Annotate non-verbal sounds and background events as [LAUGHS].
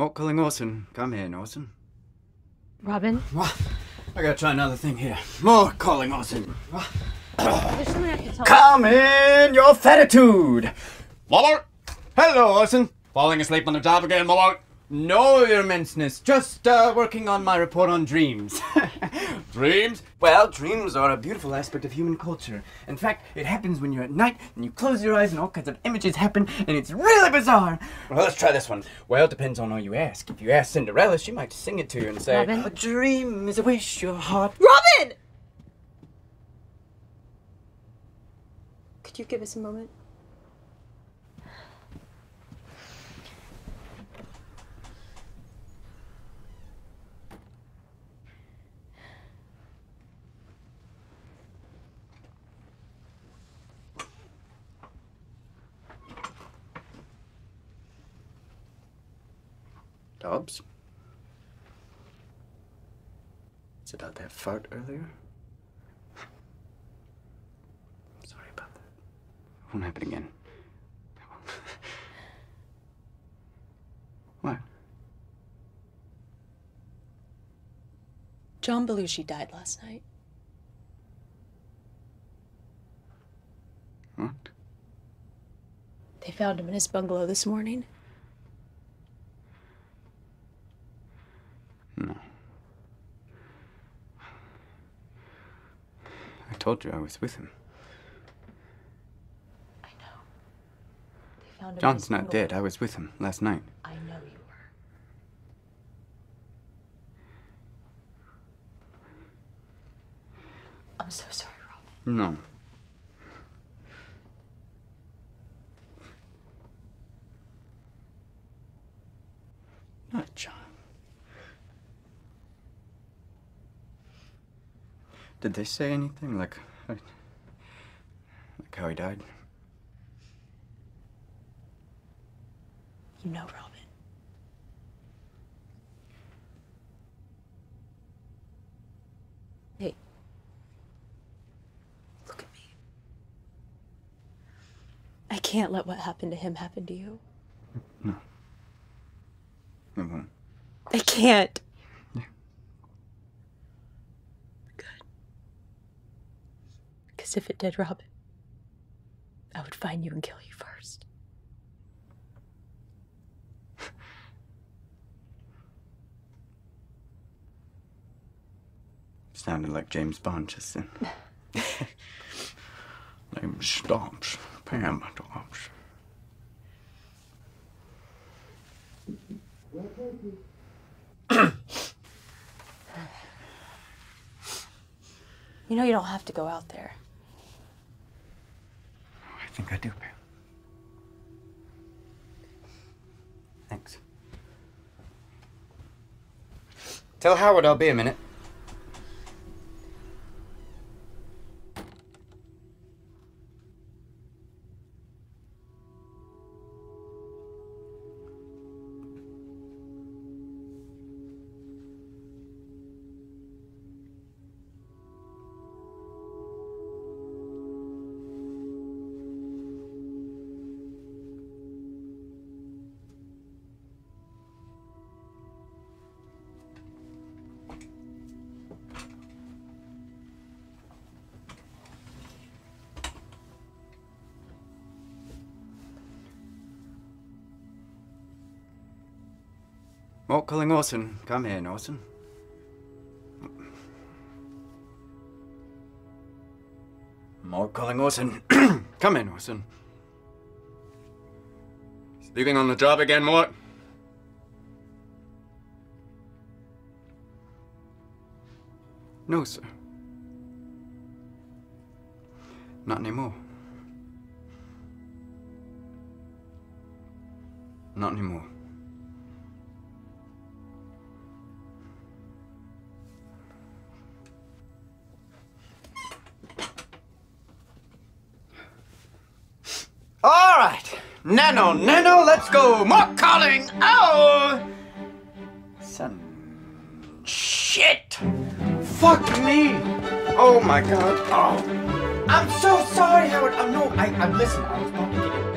Mork calling Orson. Come here, Orson. Robin, What? I gotta try another thing here. Mork calling Orson. there's something I have to tell Come in your fatitude! Mork! Hello, Orson. Falling asleep on the job again, Mork? No, your immenseness. Just uh, working on my report on dreams. [LAUGHS] dreams? Well, dreams are a beautiful aspect of human culture. In fact, it happens when you're at night and you close your eyes and all kinds of images happen, and it's really bizarre. Well, let's try this one. Well, it depends on who you ask. If you ask Cinderella, she might sing it to you and say, Robin? A dream is a wish your heart. Robin! Could you give us a moment? Dawber? Is it out that fart earlier? I'm sorry about that. It Won't happen again. what? John Belushi died last night. What? They found him in his bungalow this morning. No. I told you I was with him. I know. They found him John's not dead. I was with him last night. I know you were. I'm so sorry, Robin. No. Not John. Did they say anything like like how he died? You know, Robin. Hey. Look at me. I can't let what happened to him happen to you. It won't. I can't. Because if it did, Robin, I would find you and kill you first. [LAUGHS] Sounded like James Bond just then. [LAUGHS] Name Dawber. Pam Dawber. You know you don't have to go out there. I do. Thanks. Tell Howard I'll be a minute. Mork calling Orson. Come here, Orson. Mork calling Orson. Come in, Orson. Sleeping on the job again, Mork? No, sir. Not anymore. Not anymore. Nanu, Nanu, let's go. Mork calling. Oh, son, shit. Fuck me. Oh my god. Oh, I'm so sorry, Howard. Oh no, I, I listen. I was about to it